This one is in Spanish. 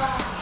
Yeah.